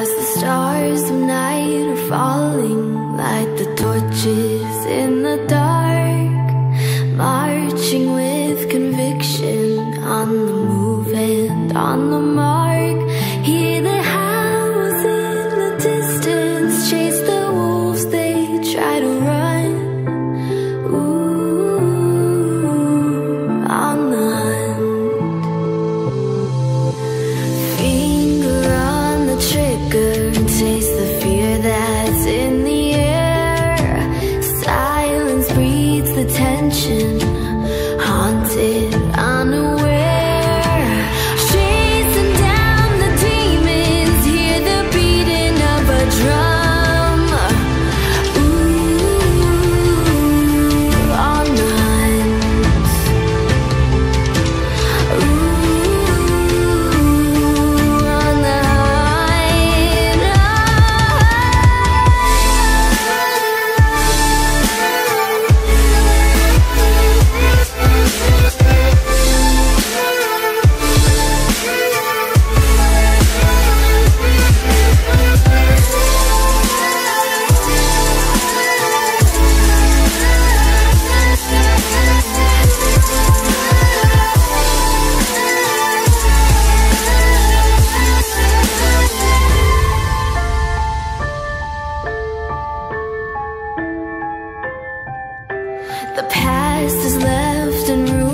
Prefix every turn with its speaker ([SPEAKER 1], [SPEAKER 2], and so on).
[SPEAKER 1] As the stars of night are falling Light the torches in the dark Marching with conviction On the move and on the march. The past is left in ruins.